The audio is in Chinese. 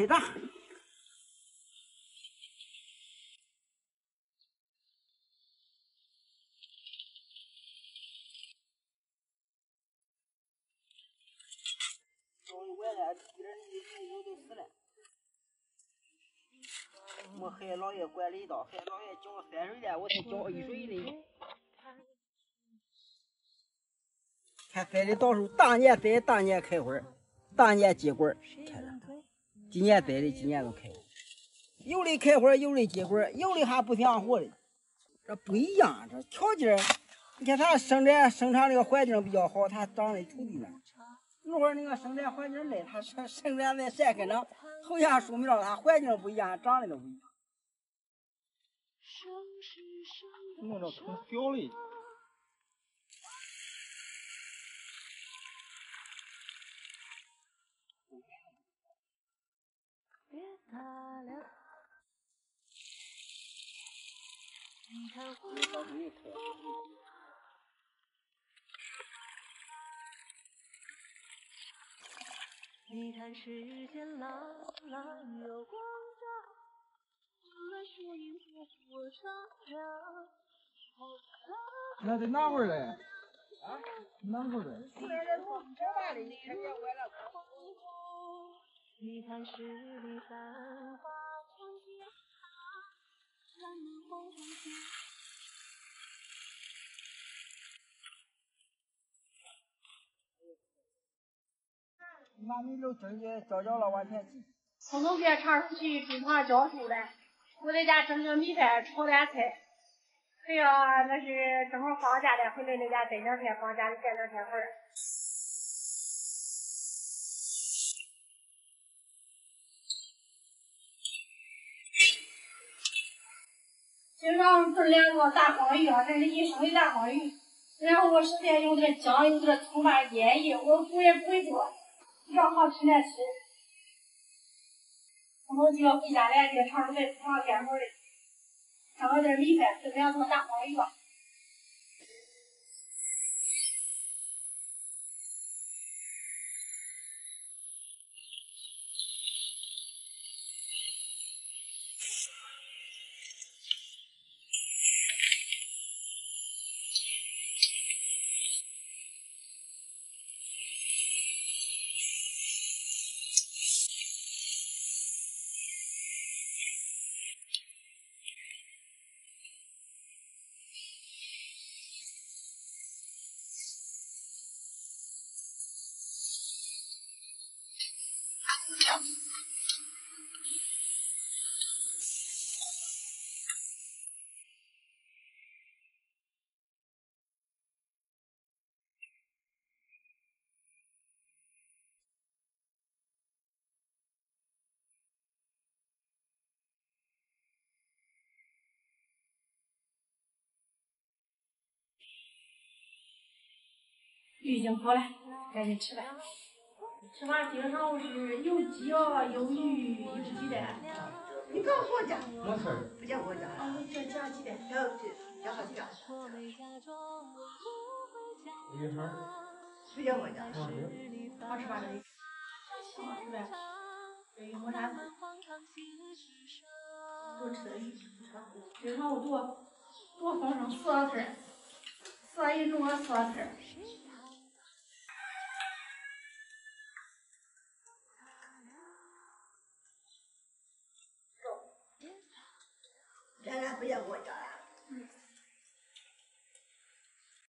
开闸。没害老爷管理到，害老爷浇三水的，我才浇一水呢。看栽的到时候大年栽，大年开花，大年结果，今年栽的今年都开了，有的开花，有的结果，有的还不像活的，这不一样，这条件，你看它生产生产这个环境比较好，它长在土地呢。如果那个生产环境赖，它生生产在晒根上，头下树苗，它环境不一样，长的都不一样。弄着成小嘞。你看世间朗朗有光照，无论树影多火你看？十里繁华长街上，人们红红火。那你就直接交交了往前挤。从东边查出去种茶教书来，我在家蒸蒸米饭，炒点菜。还要那是正好放假了，回来在家待两天，放假里干两天活。经常炖两个大黄鱼啊，这是一升的大黄鱼，然后我首先用点姜，用点葱花腌一，我煮也不会做。比较好吃难吃，然后就要回家来这尝尝再尝干活的，上了点米饭，炖两个大黄鱼吧。鱼已经好了，赶紧吃饭。吃饭今天上午是有鸡啊，有鱼，有鸡蛋。你告诉我讲，没事不叫我讲。啊，叫加鸡蛋，叫叫好几个。一会儿。不叫我讲。好吃吧？这好吃呗。这一抹啥子？多吃点鱼。今天上午多多放上四个菜，四一弄个四个菜。咱俩不要我家了。